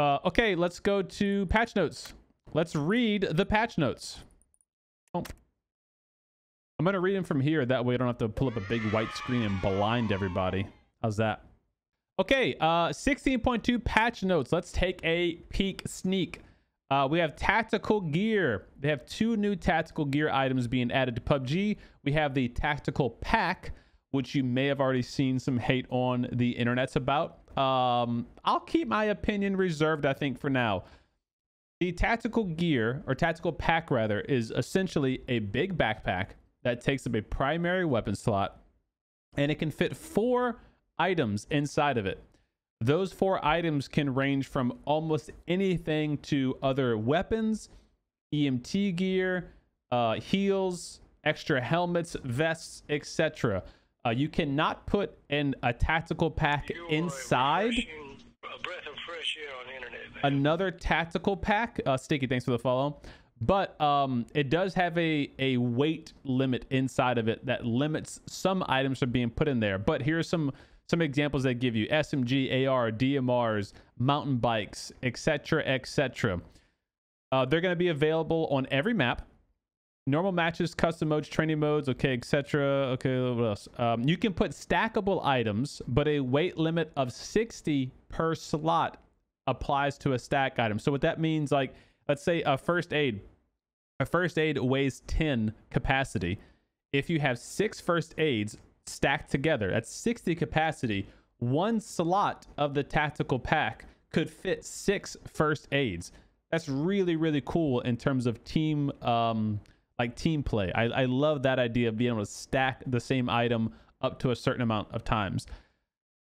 Uh, okay, let's go to patch notes. Let's read the patch notes. Oh. I'm going to read them from here. That way I don't have to pull up a big white screen and blind everybody. How's that? Okay, uh, 16.2 patch notes. Let's take a peek sneak. Uh, we have tactical gear. They have two new tactical gear items being added to PUBG. We have the tactical pack, which you may have already seen some hate on the internets about. Um, I'll keep my opinion reserved, I think, for now. The tactical gear, or tactical pack rather, is essentially a big backpack that takes up a primary weapon slot, and it can fit four items inside of it. Those four items can range from almost anything to other weapons, EMT gear, uh, extra helmets, vests, etc. Uh, you cannot put in a tactical pack inside another tactical pack. Uh, Sticky, thanks for the follow. But um, it does have a, a weight limit inside of it that limits some items from being put in there. But here's some some examples that give you SMG, AR, DMRs, mountain bikes, etc., etc. Uh, they're going to be available on every map. Normal matches, custom modes, training modes, okay, etc. Okay, what else? Um, you can put stackable items, but a weight limit of 60 per slot applies to a stack item. So what that means, like, let's say a first aid. A first aid weighs 10 capacity. If you have six first aids, stacked together. That's 60 capacity. One slot of the tactical pack could fit six first aids. That's really, really cool in terms of team, um, like team play. I, I love that idea of being able to stack the same item up to a certain amount of times.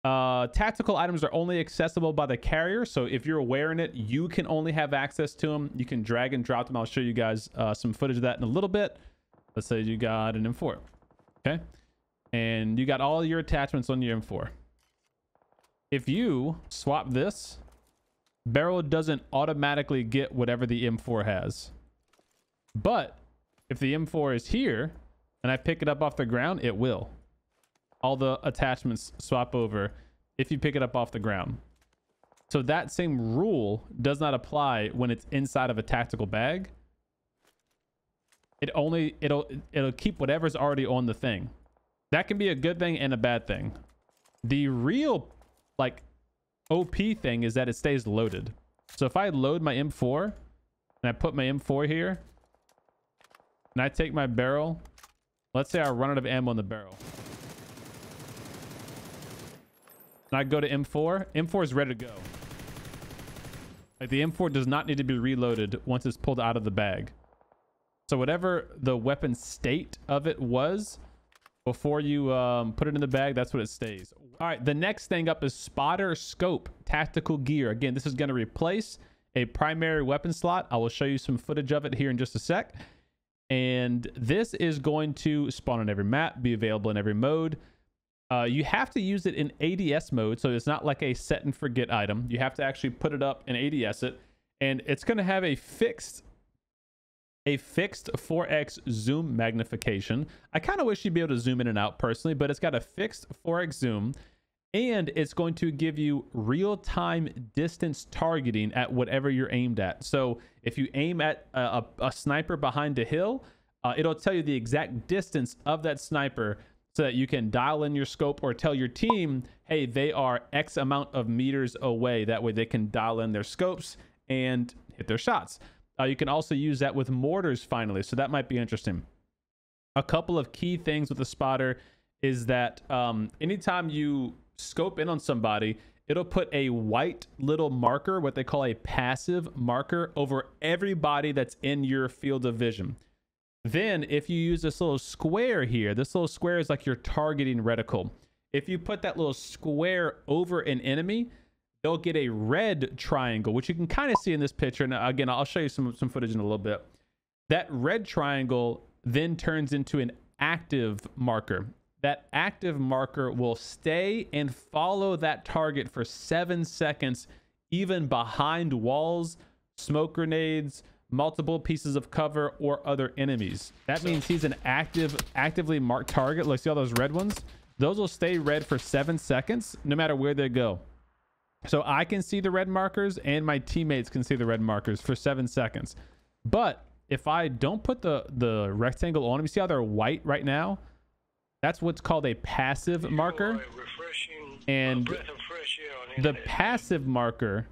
Uh, tactical items are only accessible by the carrier. So if you're wearing it, you can only have access to them. You can drag and drop them. I'll show you guys uh, some footage of that in a little bit. Let's say you got an M4. Okay and you got all your attachments on your M4. If you swap this, barrel doesn't automatically get whatever the M4 has. But if the M4 is here and I pick it up off the ground, it will. All the attachments swap over if you pick it up off the ground. So that same rule does not apply when it's inside of a tactical bag. It only it'll it'll keep whatever's already on the thing. That can be a good thing and a bad thing. The real, like, OP thing is that it stays loaded. So if I load my M4 and I put my M4 here and I take my barrel, let's say I run out of ammo in the barrel. And I go to M4, M4 is ready to go. Like the M4 does not need to be reloaded once it's pulled out of the bag. So whatever the weapon state of it was, before you um, put it in the bag, that's what it stays. All right, the next thing up is spotter scope tactical gear. Again, this is going to replace a primary weapon slot. I will show you some footage of it here in just a sec. And this is going to spawn on every map, be available in every mode. Uh, you have to use it in ADS mode, so it's not like a set and forget item. You have to actually put it up and ADS it. And it's going to have a fixed a fixed 4x zoom magnification. I kind of wish you'd be able to zoom in and out personally, but it's got a fixed 4x zoom and it's going to give you real-time distance targeting at whatever you're aimed at. So if you aim at a, a, a sniper behind a hill, uh, it'll tell you the exact distance of that sniper so that you can dial in your scope or tell your team, hey, they are X amount of meters away. That way they can dial in their scopes and hit their shots. Uh, you can also use that with mortars finally, so that might be interesting. A couple of key things with the spotter is that um, anytime you scope in on somebody, it'll put a white little marker, what they call a passive marker, over everybody that's in your field of vision. Then, if you use this little square here, this little square is like your targeting reticle. If you put that little square over an enemy, they'll get a red triangle, which you can kind of see in this picture. And again, I'll show you some, some footage in a little bit. That red triangle then turns into an active marker. That active marker will stay and follow that target for seven seconds, even behind walls, smoke grenades, multiple pieces of cover, or other enemies. That means he's an active, actively marked target. Look, see all those red ones? Those will stay red for seven seconds, no matter where they go. So I can see the red markers and my teammates can see the red markers for seven seconds. But if I don't put the, the rectangle on, you see how they're white right now? That's what's called a passive marker. And the passive marker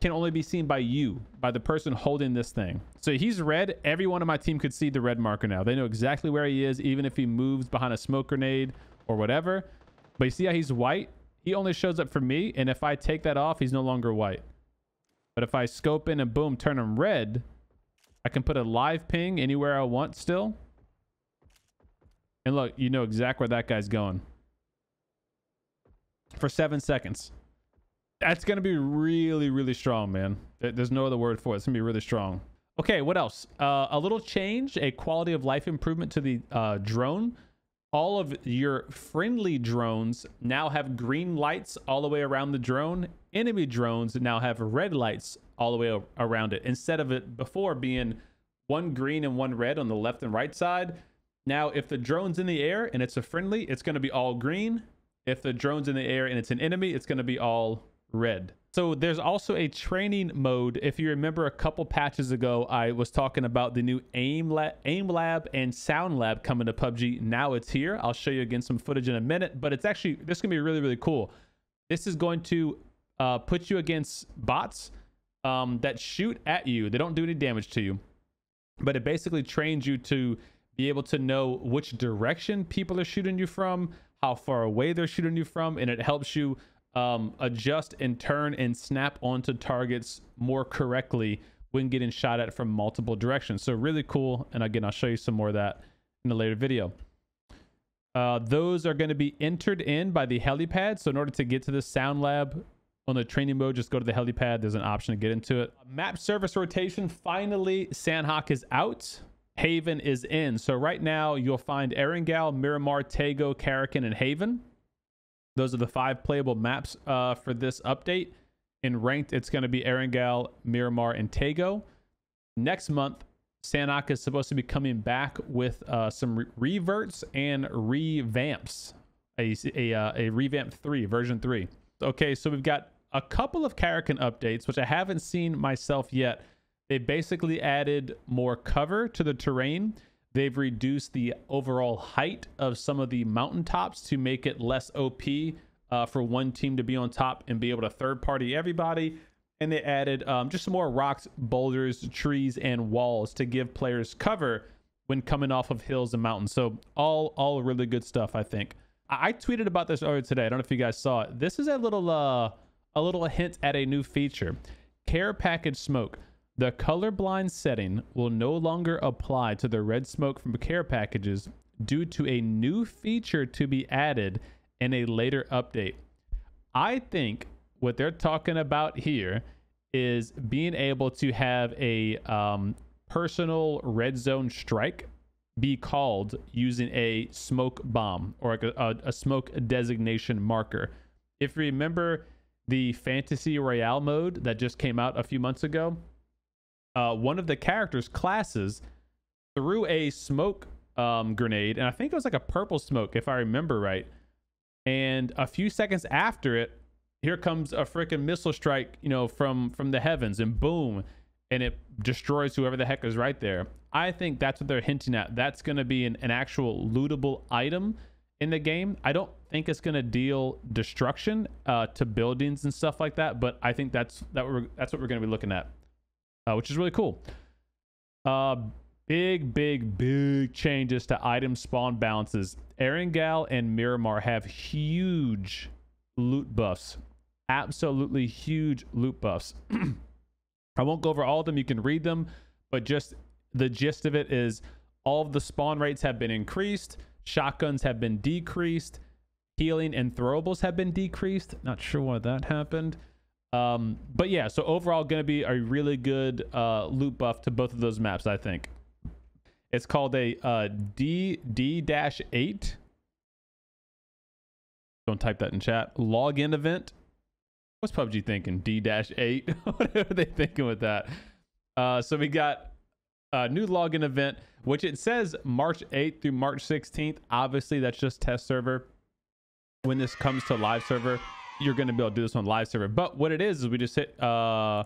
can only be seen by you, by the person holding this thing. So he's red. Everyone on my team could see the red marker now. They know exactly where he is, even if he moves behind a smoke grenade or whatever. But you see how he's white? He only shows up for me. And if I take that off, he's no longer white. But if I scope in and boom, turn him red, I can put a live ping anywhere I want still. And look, you know exactly where that guy's going. For seven seconds. That's going to be really, really strong, man. There's no other word for it. It's going to be really strong. Okay, what else? Uh, a little change, a quality of life improvement to the uh, drone. All of your friendly drones now have green lights all the way around the drone. Enemy drones now have red lights all the way around it. Instead of it before being one green and one red on the left and right side, now, if the drone's in the air and it's a friendly, it's going to be all green. If the drone's in the air and it's an enemy, it's going to be all red. So there's also a training mode. If you remember a couple patches ago, I was talking about the new aim lab, aim lab and sound lab coming to PUBG. Now it's here. I'll show you again some footage in a minute, but it's actually, this is going to be really, really cool. This is going to uh, put you against bots um, that shoot at you. They don't do any damage to you, but it basically trains you to be able to know which direction people are shooting you from, how far away they're shooting you from, and it helps you um, adjust and turn and snap onto targets more correctly when getting shot at from multiple directions. So really cool. And again, I'll show you some more of that in a later video. Uh, those are going to be entered in by the helipad. So in order to get to the sound lab on the training mode, just go to the helipad. There's an option to get into it. Map service rotation. Finally, Sanhok is out. Haven is in. So right now you'll find Erangel, Miramar, Taego, Karakin, and Haven. Those are the five playable maps uh, for this update. In ranked, it's going to be Erangel, Miramar, and Taego. Next month, Sanhok is supposed to be coming back with uh, some re reverts and revamps. A, a, uh, a revamp 3, version 3. Okay, so we've got a couple of Karakin updates, which I haven't seen myself yet. They basically added more cover to the terrain. They've reduced the overall height of some of the mountaintops to make it less OP uh, for one team to be on top and be able to third party everybody. And they added um, just some more rocks, boulders, trees, and walls to give players cover when coming off of hills and mountains. So all all really good stuff, I think. I, I tweeted about this earlier today. I don't know if you guys saw it. This is a little uh, a little hint at a new feature. Care package smoke. The colorblind setting will no longer apply to the red smoke from care packages due to a new feature to be added in a later update. I think what they're talking about here is being able to have a um, personal red zone strike be called using a smoke bomb or a, a, a smoke designation marker. If you remember the Fantasy Royale mode that just came out a few months ago, uh, one of the characters' classes threw a smoke um, grenade, and I think it was like a purple smoke, if I remember right. And a few seconds after it, here comes a freaking missile strike, you know, from from the heavens, and boom, and it destroys whoever the heck is right there. I think that's what they're hinting at. That's going to be an, an actual lootable item in the game. I don't think it's going to deal destruction uh, to buildings and stuff like that, but I think that's that we're that's what we're going to be looking at uh, which is really cool. Uh, big, big, big changes to item spawn balances. Erangel and Miramar have huge loot buffs. Absolutely huge loot buffs. I won't go over all of them. You can read them, but just the gist of it is all of the spawn rates have been increased. Shotguns have been decreased. Healing and throwables have been decreased. Not sure why that happened. Um, but yeah, so overall, going to be a really good uh, loot buff to both of those maps, I think. It's called a uh, D D dash eight. Don't type that in chat. Login event. What's PUBG thinking? D dash eight. what are they thinking with that? Uh, so we got a new login event, which it says March 8th through March 16th. Obviously, that's just test server. When this comes to live server, you're going to be able to do this on live server. But what it is is we just hit uh,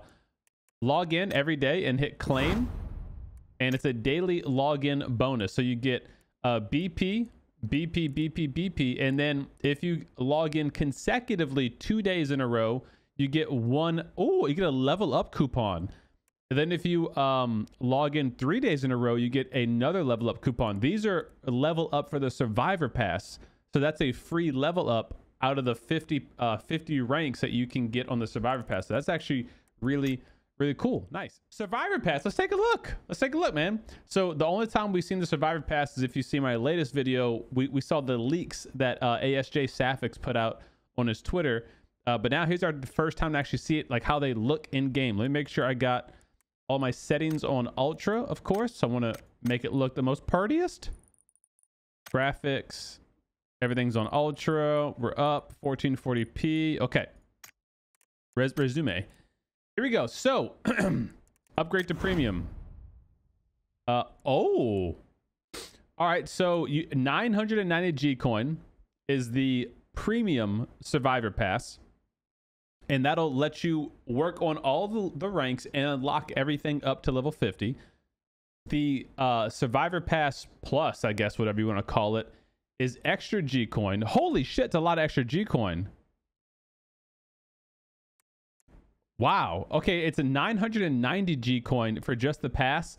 log in every day and hit claim, and it's a daily login bonus. So you get uh, BP, BP, BP, BP, and then if you log in consecutively two days in a row, you get one. Oh, you get a level up coupon. And then if you um, log in three days in a row, you get another level up coupon. These are level up for the survivor pass. So that's a free level up out of the 50, uh, 50 ranks that you can get on the survivor pass. So that's actually really, really cool. Nice. Survivor pass. Let's take a look. Let's take a look, man. So the only time we've seen the survivor pass is if you see my latest video, we, we saw the leaks that uh, ASJ Safix put out on his Twitter. Uh, but now here's our first time to actually see it, like how they look in game. Let me make sure I got all my settings on ultra, of course. So I want to make it look the most prettiest. Graphics, everything's on ultra. We're up 1440p. Okay. Res resume. Here we go. So upgrade to premium. Uh oh. All right, so you 990 G coin is the premium survivor pass and that'll let you work on all the, the ranks and unlock everything up to level 50 the uh, survivor pass plus i guess whatever you want to call it is extra g coin holy shit it's a lot of extra g coin wow okay it's a 990 g coin for just the pass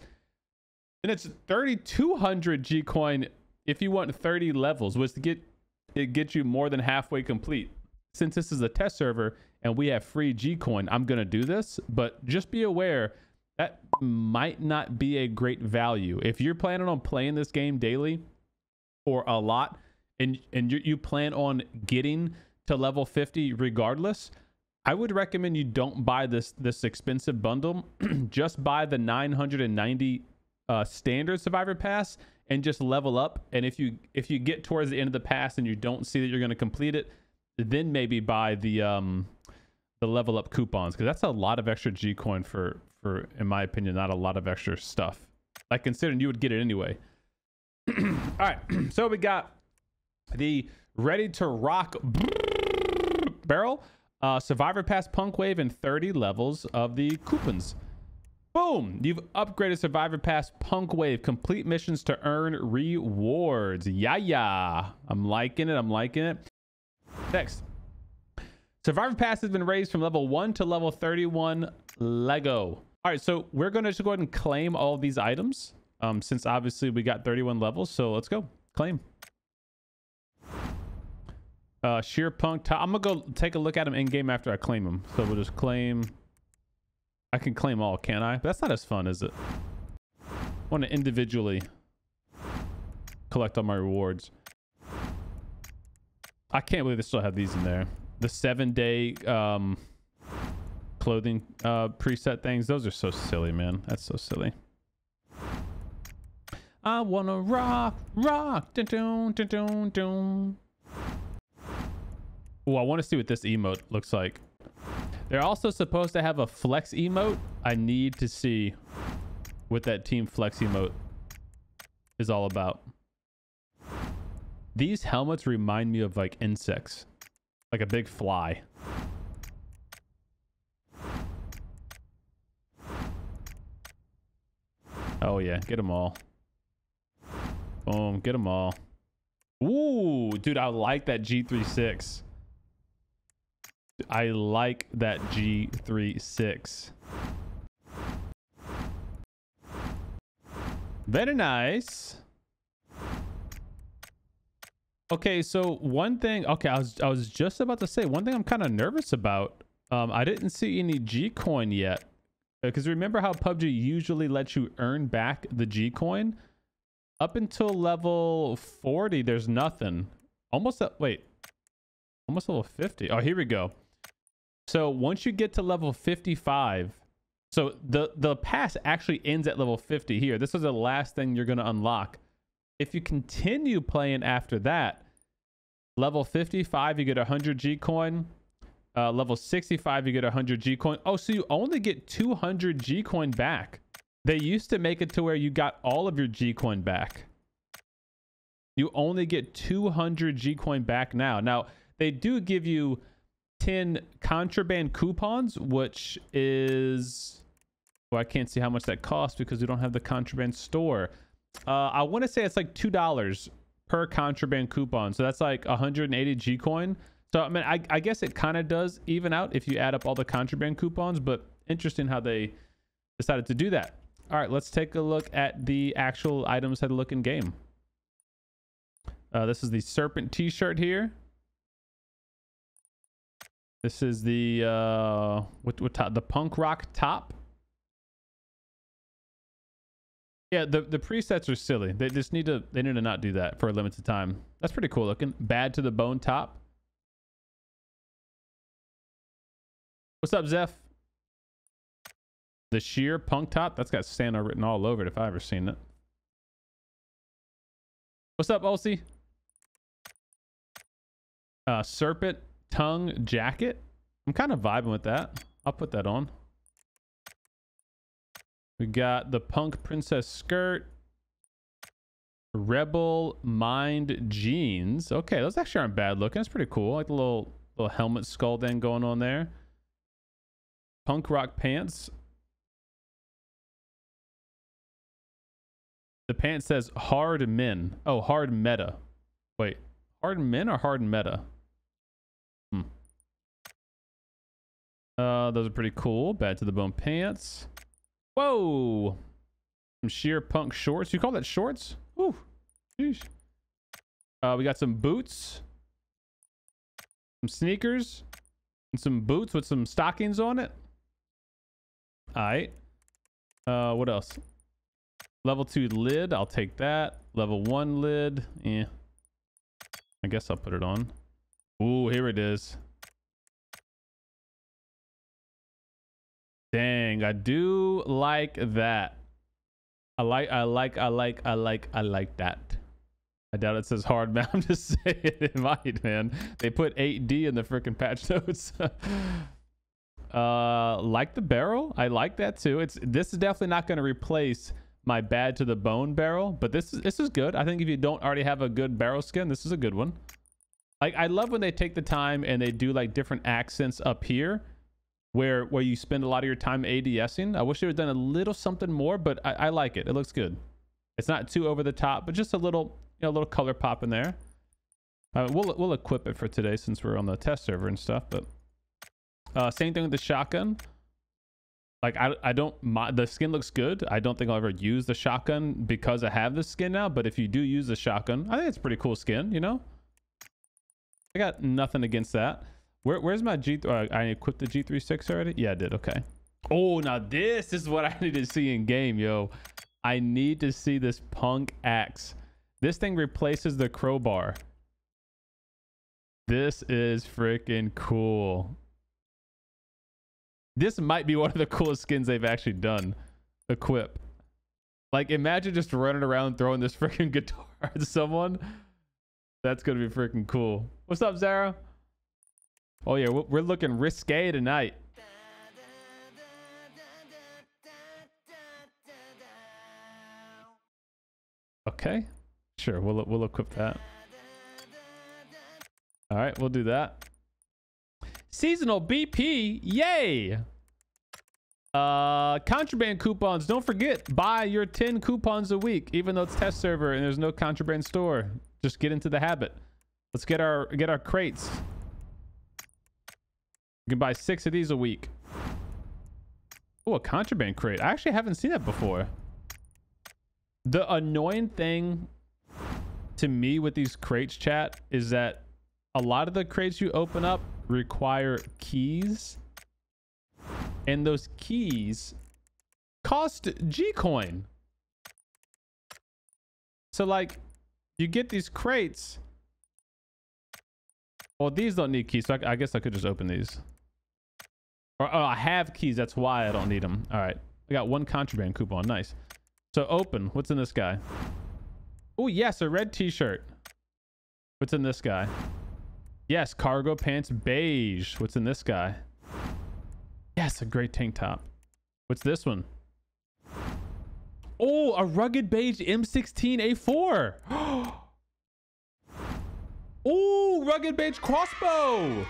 and it's 3200 g coin if you want 30 levels which to get it gets you more than halfway complete since this is a test server and we have free G coin, I'm going to do this. But just be aware that might not be a great value. If you're planning on playing this game daily or a lot and, and you, you plan on getting to level 50 regardless, I would recommend you don't buy this this expensive bundle. just buy the 990 uh, standard survivor pass and just level up. And if you if you get towards the end of the pass and you don't see that you're going to complete it, then maybe buy the um the level up coupons because that's a lot of extra G coin for for in my opinion not a lot of extra stuff. Like considering you would get it anyway. All right, so we got the ready to rock barrel, uh, Survivor Pass Punk Wave, and 30 levels of the coupons. Boom! You've upgraded Survivor Pass Punk Wave. Complete missions to earn rewards. Yeah, yeah. I'm liking it. I'm liking it. Next, Survivor Pass has been raised from level 1 to level 31 Lego. All right, so we're going to just go ahead and claim all these items um, since obviously we got 31 levels. So let's go. Claim. Uh, sheer punk. I'm going to go take a look at them in game after I claim them. So we'll just claim. I can claim all, can I? That's not as fun, is it? I want to individually collect all my rewards. I can't believe they still have these in there the seven day um, clothing uh, preset things. Those are so silly, man. That's so silly. I wanna rock, rock, dun dun dun dun dun. Oh, I want to see what this emote looks like. They're also supposed to have a flex emote. I need to see what that team flex emote is all about. These helmets remind me of like insects. Like a big fly. Oh yeah, get them all. Boom, get them all. Ooh, dude, I like that G36. I like that G36. Very nice. Okay, so one thing. Okay, I was I was just about to say one thing. I'm kind of nervous about. Um, I didn't see any G coin yet, because remember how PUBG usually lets you earn back the G coin. Up until level 40, there's nothing. Almost wait, almost level 50. Oh, here we go. So once you get to level 55, so the the pass actually ends at level 50 here. This is the last thing you're gonna unlock. If you continue playing after that, level 55, you get 100 G coin. Uh, level 65, you get 100 G coin. Oh, so you only get 200 G coin back. They used to make it to where you got all of your G coin back. You only get 200 G coin back now. Now, they do give you 10 contraband coupons, which is well, I can't see how much that costs because we don't have the contraband store. Uh, I want to say it's like two dollars per contraband coupon, so that's like 180 G coin. So I mean, I, I guess it kind of does even out if you add up all the contraband coupons, but interesting how they decided to do that. All right, let's take a look at the actual items that look in game. Uh, this is the Serpent T-shirt here. This is the uh, what what top? The punk rock top. Yeah, the the presets are silly. They just need to they need to not do that for a limited time. That's pretty cool looking. Bad to the bone top. What's up, Zeph? The sheer punk top. That's got Santa written all over it if I ever seen it. What's up, Olsey? Uh, serpent tongue jacket. I'm kind of vibing with that. I'll put that on. We got the punk princess skirt. Rebel mind jeans. Okay, those actually aren't bad looking. It's pretty cool. I Like the little little helmet skull thing going on there. Punk rock pants. The pants says hard men. Oh, hard meta. Wait, hard men or hard meta? Hmm. Uh, those are pretty cool. Bad to the bone pants. Whoa. Some sheer punk shorts. You call that shorts? Ooh. Sheesh. Uh, we got some boots. Some sneakers. And some boots with some stockings on it. Alright. Uh, what else? Level 2 lid. I'll take that. Level 1 lid. Yeah. I guess I'll put it on. Ooh, here it is. Dang, I do like that. I like, I like, I like, I like, I like that. I doubt it says hard man. I'm just saying it might, man. They put 8D in the freaking patch notes. uh, like the barrel. I like that too. It's this is definitely not going to replace my bad to the bone barrel, but this is this is good. I think if you don't already have a good barrel skin, this is a good one. Like I love when they take the time and they do like different accents up here where where you spend a lot of your time ADSing. I wish they had done a little something more, but I, I like it. It looks good. It's not too over the top, but just a little, you know, a little color pop in there. Uh, we'll we'll equip it for today since we're on the test server and stuff. But uh, same thing with the shotgun. Like I I don't my, the skin looks good. I don't think I'll ever use the shotgun because I have the skin now. But if you do use the shotgun, I think it's pretty cool skin. You know, I got nothing against that. Where, where's my G? Uh, I equipped the G36 already. Yeah, I did. Okay. Oh, now this is what I need to see in game, yo. I need to see this punk axe. This thing replaces the crowbar. This is freaking cool. This might be one of the coolest skins they've actually done. Equip. Like, imagine just running around throwing this freaking guitar at someone. That's going to be freaking cool. What's up, Zara? Oh yeah, we're looking risque tonight. Okay, sure. We'll we'll equip that. All right, we'll do that. Seasonal BP, yay! Uh, contraband coupons. Don't forget, buy your 10 coupons a week, even though it's test server and there's no contraband store. Just get into the habit. Let's get our get our crates. You can buy six of these a week. Oh, a contraband crate. I actually haven't seen that before. The annoying thing to me with these crates, chat, is that a lot of the crates you open up require keys. And those keys cost G-Coin. So, like, you get these crates. Well, these don't need keys, so I, I guess I could just open these. Or, oh, I have keys. That's why I don't need them. All right. I got one contraband coupon. Nice. So open. What's in this guy? Oh, yes. A red t-shirt. What's in this guy? Yes. Cargo pants beige. What's in this guy? Yes. A great tank top. What's this one? Oh, a rugged beige M16A4. oh, rugged beige crossbow.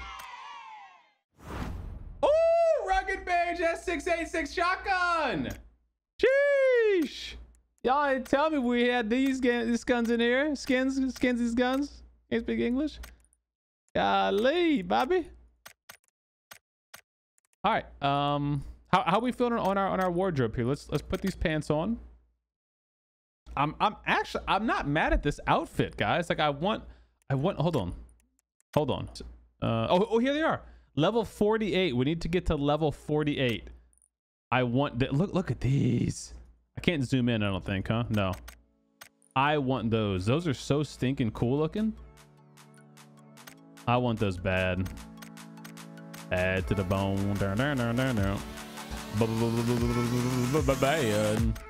Rampage S686 shotgun. Sheesh. Y'all tell me we had these, these guns in here. Skins, skins these guns. Can't speak English. Golly, Bobby. All right. Um, how how we feeling on our on our wardrobe here? Let's let's put these pants on. I'm I'm actually I'm not mad at this outfit, guys. Like I want I want hold on. Hold on. Uh oh oh here they are. Level 48. We need to get to level 48. I want that look look at these. I can't zoom in, I don't think, huh? No. I want those. Those are so stinking cool looking. I want those bad. Add to the bone. Bad.